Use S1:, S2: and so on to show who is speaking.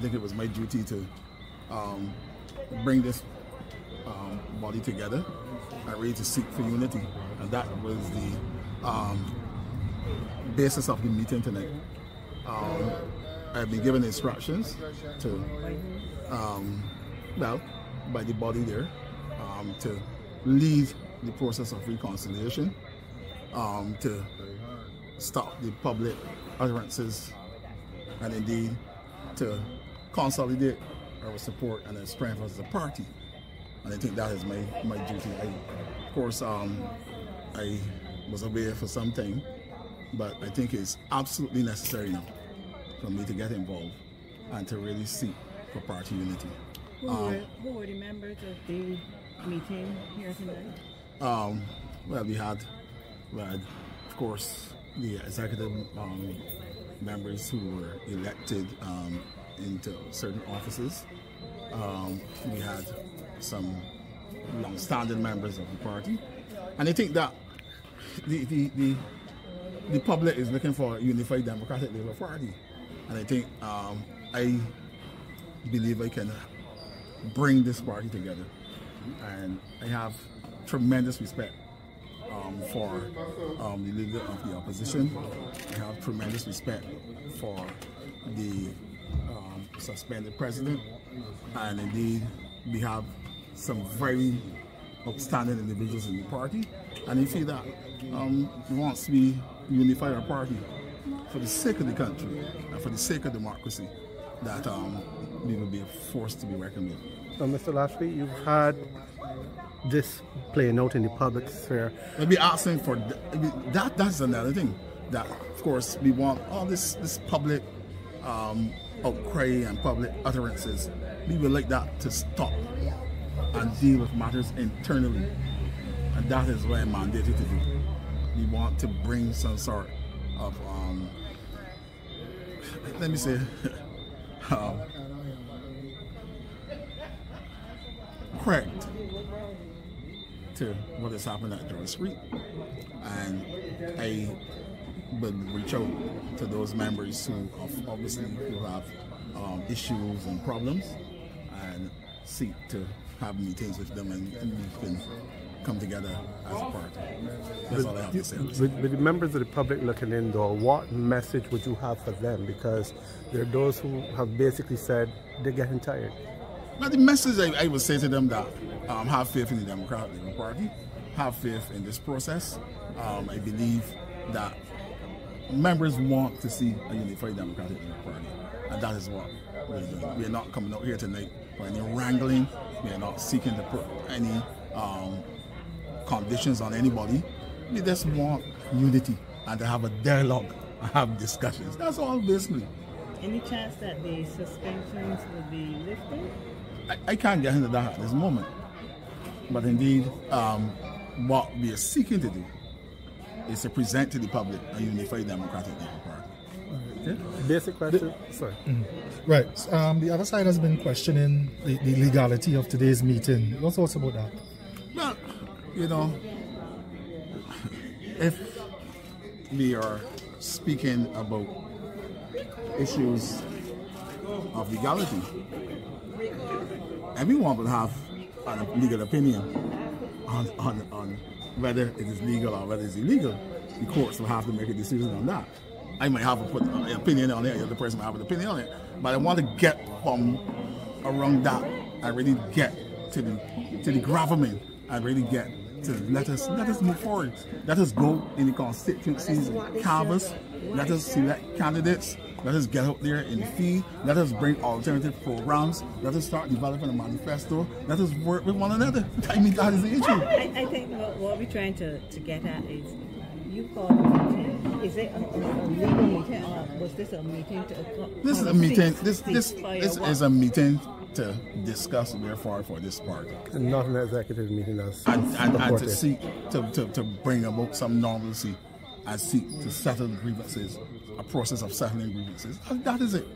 S1: I think it was my duty to um, bring this um, body together and really to seek for unity. And that was the um, basis of the meeting tonight. Um, I've been given instructions to, um, well, by the body there, um, to lead the process of reconciliation, to stop the public utterances, and indeed to consolidate our support and our strength as a party. And I think that is my, my duty. I, of course, um, I was away for some time, but I think it's absolutely necessary now for me to get involved and to really seek for party unity.
S2: Who, um, were, who were the members of the meeting here tonight?
S1: Um, well, we had, we had, of course, the executive um, members who were elected um, into certain offices. Um, we had some long-standing members of the party, and I think that the the, the, the public is looking for a unified Democratic Labour Party, and I think um, I believe I can bring this party together, and I have tremendous respect um, for um, the leader of the opposition. I have tremendous respect for the um, suspended president, and indeed we have some very outstanding individuals in the party, and I feel that um, once we unify our party for the sake of the country and for the sake of democracy, that um, we will be a force to be reckoned with.
S3: So, Mr. Lashley, you've had this playing out in the public sphere.
S1: We'll be asking for that. That's another thing. That, of course, we want all this this public um, outcry and public utterances. We would like that to stop and deal with matters internally, and that is what I'm mandated to do. We want to bring some sort of um, let me say. um, correct to what has happened at George Street. And I would reach out to those members who obviously who have um, issues and problems and seek to have meetings with them and, and we can come together as a party. That's with, all I have to say.
S3: With, with, the members of the public looking in though, what message would you have for them? Because there are those who have basically said they're getting tired.
S1: Now the message I, I would say to them that um, have faith in the Democratic Party, have faith in this process. Um, I believe that members want to see a unified Democratic Party, and that is what we're doing. We are not coming out here tonight for any wrangling. We are not seeking to put any um, conditions on anybody. We just want unity and to have a dialogue and have discussions. That's all basically.
S2: Any chance that the suspensions will be lifted?
S1: I, I can't get into that at this moment. But indeed, um, what we are seeking to do is to present to the public a unified democratic party.
S3: Okay. Basic question. Sorry. Mm.
S4: Right. Um, the other side has been questioning the, the, legality of today's meeting. What's thoughts about that?
S1: Well, you know, if we are speaking about issues of legality, everyone will have a legal opinion on, on, on whether it is legal or whether it's illegal. The courts will have to make a decision on that. I might have to put uh, an opinion on it, the other person might have an opinion on it, but I want to get from around that I really get to the to the government and really get to let us let us move forward. Let us go in the constituencies, canvas. Let us select candidates let us get out there in the field. Let us bring alternative programs. Let us start developing a manifesto. Let us work with one another. I mean, that is the issue.
S2: I, I think what, what, we're trying to, to get at is you called. Is it a, a, legal meeting or was this a meeting to
S1: This is a meeting. This this this is a meeting to discuss where forward for this party.
S3: And not an executive meeting as
S1: and, and, and to seek to, to, to bring about some normalcy and seek to settle grievances, a process of settling grievances. And that is it.